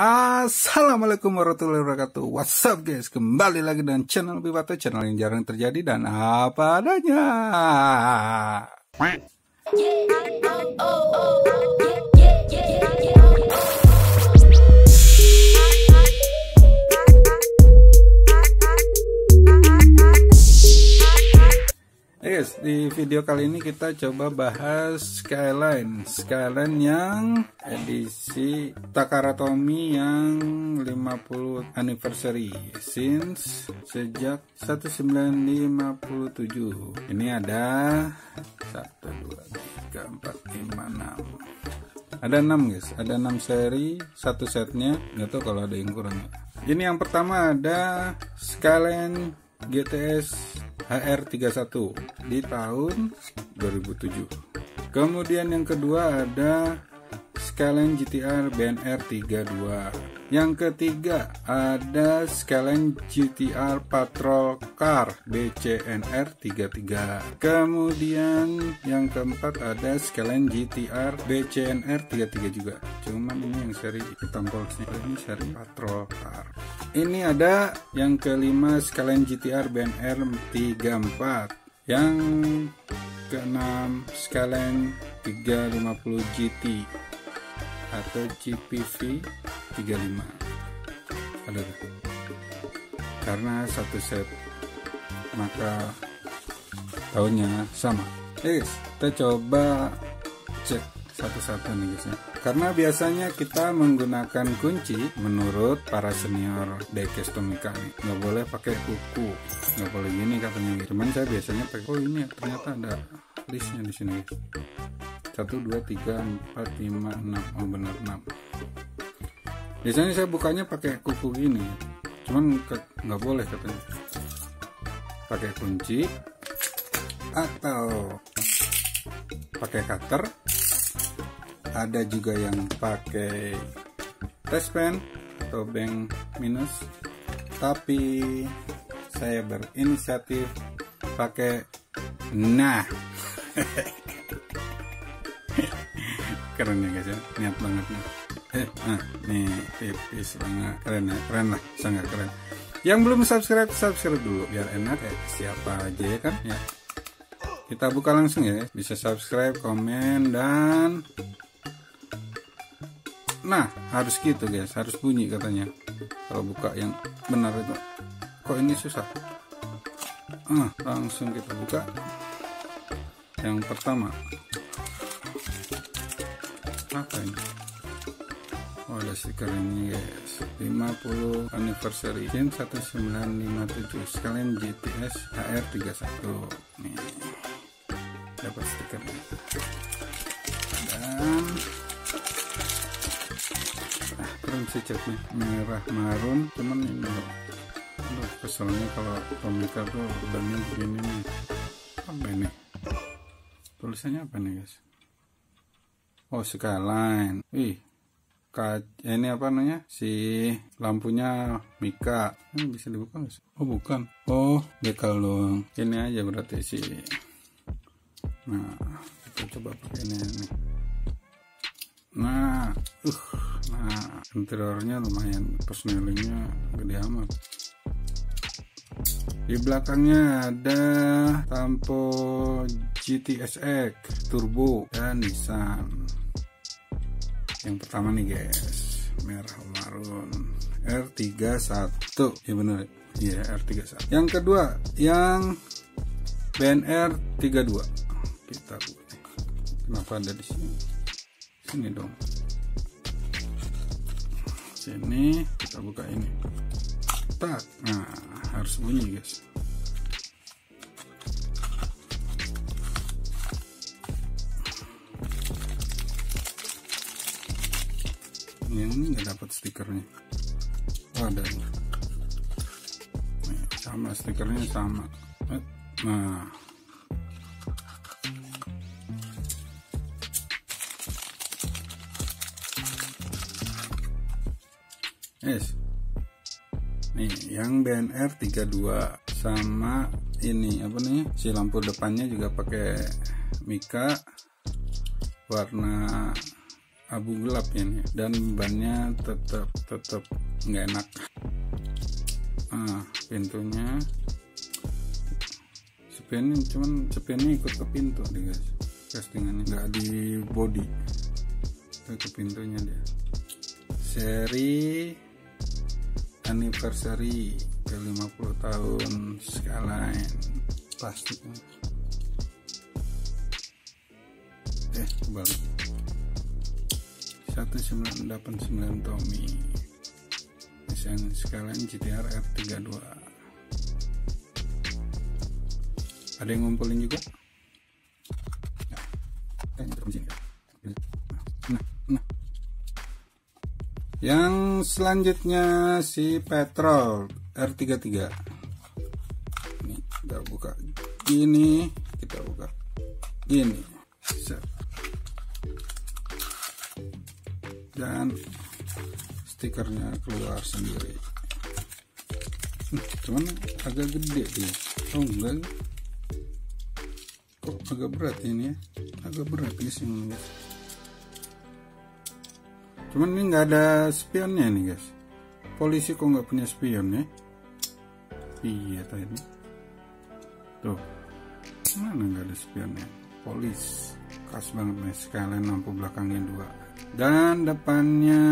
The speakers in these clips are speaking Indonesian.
Assalamualaikum warahmatullahi wabarakatuh What's up guys Kembali lagi dengan channel Biwato Channel yang jarang terjadi dan apa adanya Yes, di video kali ini kita coba bahas Skyline. Skyline yang edisi Takaratomi yang 50 anniversary Since sejak 1957 Ini ada 1, 2, 3, 4, 5, 6 Ada 6 guys, ada 6 seri Satu setnya, nggak tahu kalau ada yang kurang Ini yang pertama ada Skyline GTS HR31 di tahun 2007. Kemudian yang kedua ada Skyline GTR BNR 32. Yang ketiga ada Skyline GTR Patrol Car BCNR 33. Kemudian yang keempat ada Skyline GTR BCNR 33 juga. Cuman ini yang seri hitam polsnya ini seri Patrol Car. Ini ada yang kelima sekalian GTR BNR 34 Yang keenam sekalian 350 GT Atau GPV 35 Ada Karena satu set Maka tahunnya sama. Guys, kita coba cek satu-satu nih guys ya karena biasanya kita menggunakan kunci menurut para senior diecast Tomika nih. Nggak boleh pakai kuku. Nggak boleh gini katanya. Cuman saya biasanya pakai oh ini ternyata ada listnya di sini. Satu dua tiga empat lima enam. Oh benar enam. Biasanya saya bukanya pakai kuku gini. Cuman nggak boleh katanya. Pakai kunci atau pakai cutter ada juga yang pakai test pen atau bank minus. Tapi saya berinisiatif pakai nah. Keren ya guys ya. Niat banget nih. Eh nah nih tipis banget. Keren ya keren lah sangat keren. Yang belum subscribe subscribe dulu biar enak ya siapa aja ya kan ya. Kita buka langsung ya bisa subscribe komen dan nah harus gitu guys. Harus bunyi katanya. Kalau buka yang benar itu. Kok ini susah? Ah langsung kita buka. Yang pertama. Apa ini? Oh ada stiker ini guys. 50 anniversary. Gen 1957 sekalian GTS HR31 nih. Dapat stikernya keren sih catnya merah marun cuman ini Aduh, keselnya kalau komika tuh bannya begini nih. Apa ini? Tulisannya apa nih guys? Oh skyline. Wih ini apa namanya? Si lampunya Mika. Ini bisa dibuka guys oh bukan. Oh dekal dong. Ini aja berarti sih nah kita coba pakai ini nih. Nah interiornya lumayan persnelingnya gede amat. Di belakangnya ada tampo GTSX turbo dan Nissan. Yang pertama nih guys. Merah marun R31 ya bener. Ya R31 yang kedua yang BNR 32 kita kenapa ada di sini? Sini dong sini kita buka ini. Tak nah harus bunyi guys. Ini nggak dapat stikernya. Oh ada. Sama stikernya sama. Eh, nah Yes. Nih, yang BNR 32 sama ini apa nih? Si lampu depannya juga pakai Mika. Warna abu gelap ini dan bannya tetap tetap nggak enak. Ah pintunya. Spionnya cuman spionnya ikut ke pintu deh guys. Castingannya nggak di body. Ke pintunya dia. Seri anniversary ke 50 tahun Skyline plastik. Eh balik 1989 Tommy. Nissan Skyline GTR R32 ada yang ngumpulin juga yang selanjutnya si petrol R33 ini kita buka. Ini kita buka. Ini dan stikernya keluar sendiri. Hmm, cuman agak gede dia. Oh enggak. Kok agak berat ini ya? Agak berat ini guys cuman ini nggak ada spionnya nih guys. Polisi kok nggak punya spion ya? Iya tadi. Tuh. Mana nggak ada spionnya? Polis. Khas banget nih sekalian lampu belakangnya dua. Dan depannya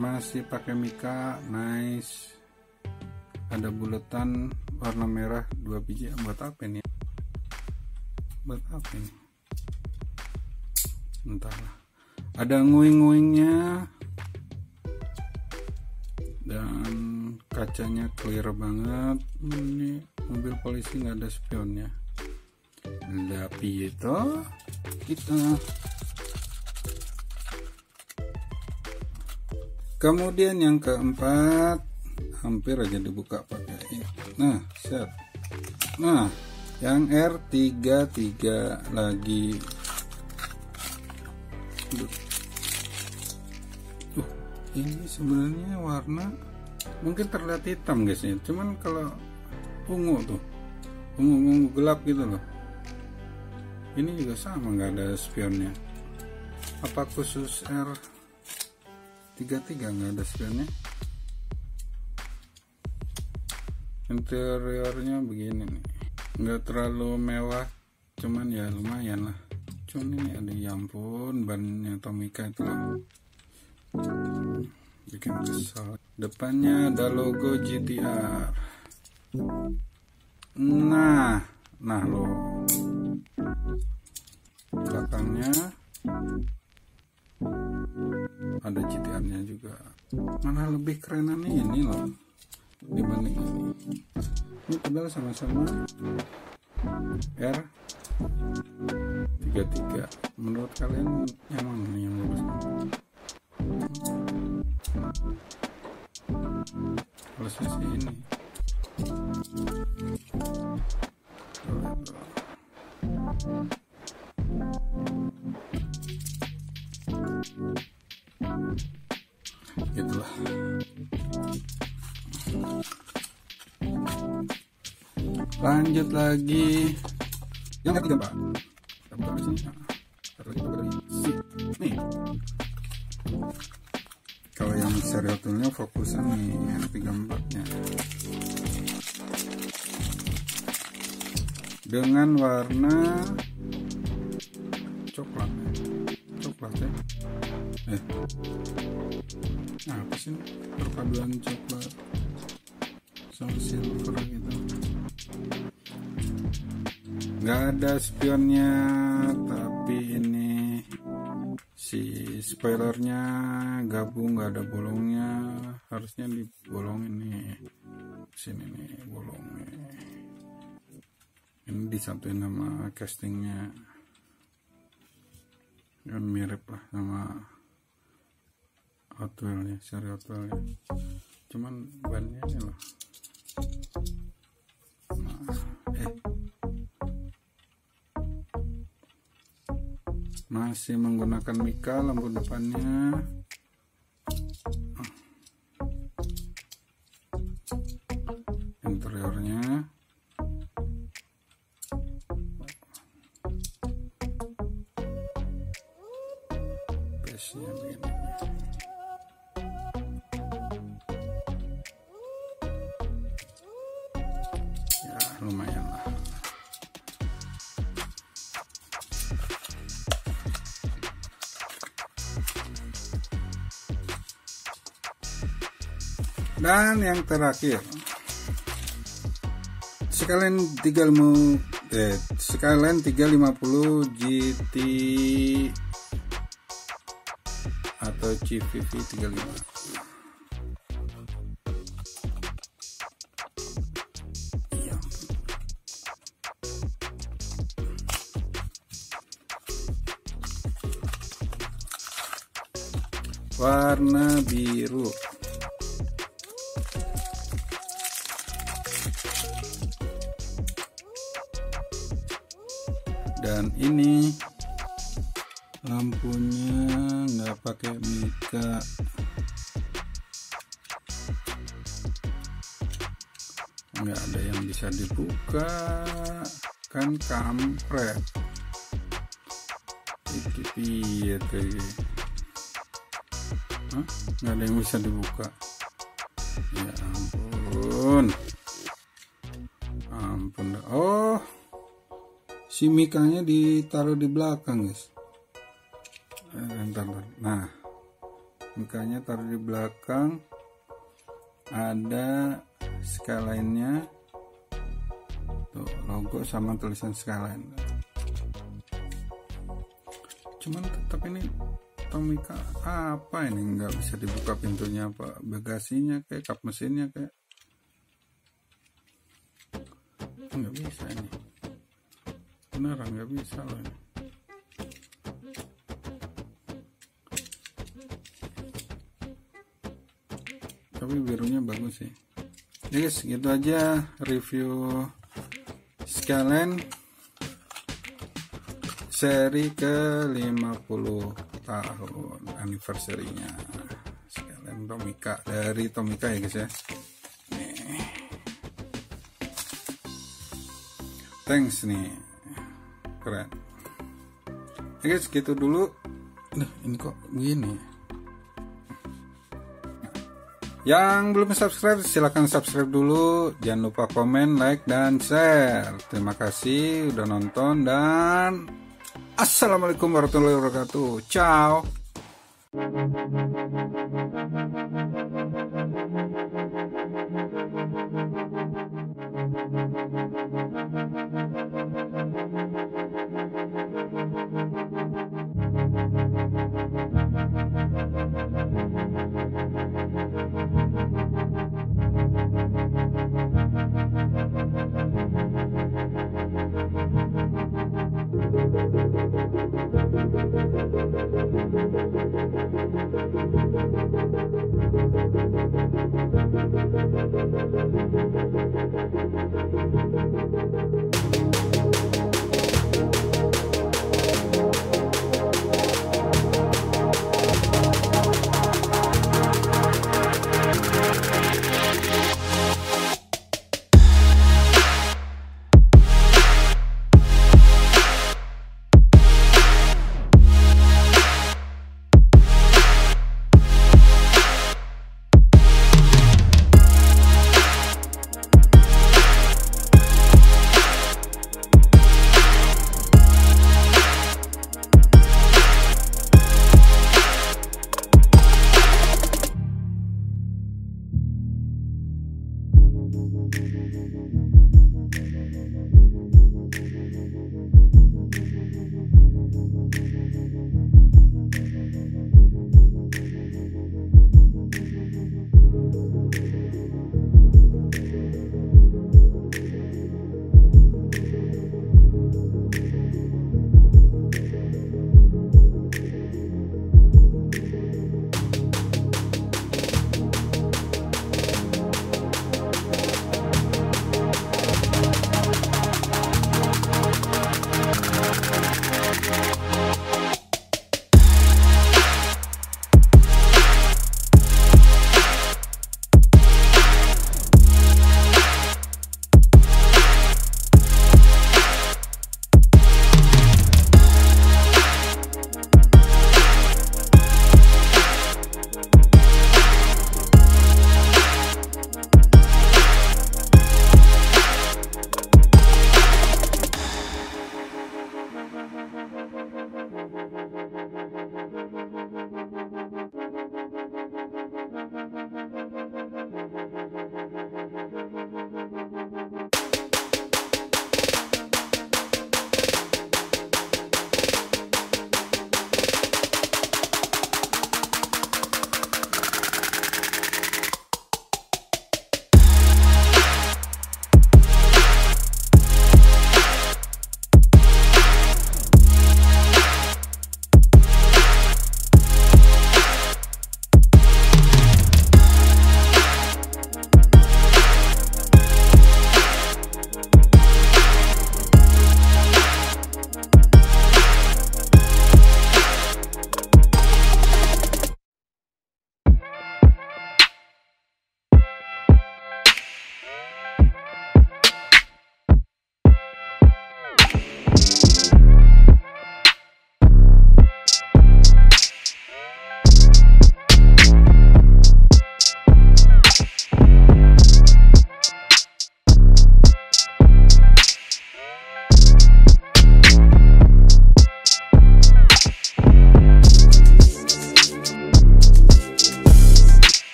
masih pakai mika. Nice. Ada buletan warna merah. Dua biji. Buat apa ini? Buat apa ini? Entahlah ada nguing-nguingnya. Dan kacanya clear banget. Ini mobil polisi nggak ada spionnya. Tapi itu kita kemudian yang keempat hampir aja dibuka pakai nah set. Nah yang R33 lagi. Uh, ini sebenarnya warna mungkin terlihat hitam guys ya. Cuman kalau ungu tuh ungu-ungu gelap gitu loh. Ini juga sama nggak ada spionnya. Apa khusus R 33 nggak ada spionnya. Interiornya begini nih. Nggak terlalu mewah cuman ya lumayan lah. Cuman ini ada ya ampun bannya Tomica itu. loh bikin kesal. Depannya ada logo GTR nah nah lo. Belakangnya ada GTR nya juga. Mana lebih kerenan ini loh dibanding ini. Ini padahal sama-sama R 33 menurut kalian yang mana yang bagus harusnya sih ini itulah lanjut lagi. Yang ketiga pak. Nih kalau yang serial toolnya fokusan nih yang tiga empatnya. Dengan warna coklat. Coklat ya? Eh. Nah, apa sih? Perpaduan coklat sama silver gitu. Nggak ada spionnya si spoilernya gabung nggak ada bolongnya. Harusnya dibolongin nih. Sini nih bolongnya. Ini disatuin sama castingnya. Kan mirip lah sama Hot ya seri cuman bannya ini masih menggunakan mika lampu depannya. Interiornya. Atasnya begini. Ya lumayan lah dan yang terakhir. Sekalian tinggal mau eh, sekalian 350 GT atau GVV 35 Iya. warna biru ini. Lampunya nggak pakai mika. Nggak ada yang bisa dibuka. Kan kampret. Itu piye tuh nggak ada yang bisa dibuka. Ya ampun si mikanya ditaruh di belakang guys. Eh, nah mikanya taruh di belakang. Ada skyline-nya. Tuh logo sama tulisan skyline. Cuman tetap ini Tomika apa ini? Nggak bisa dibuka pintunya apa? Bagasinya kayak kap mesinnya kayak. Nggak bisa ini beneran nggak bisa loh tapi birunya bagus sih. Ya guys gitu aja review Skyline seri ke 50 tahun anniversary-nya. Skyline Tomika dari Tomika ya guys ya. Thanks nih keren. Ya guys gitu dulu. Duh, ini kok begini yang belum subscribe silahkan subscribe dulu. Jangan lupa komen like dan share. Terima kasih udah nonton dan assalamualaikum warahmatullahi wabarakatuh. Ciao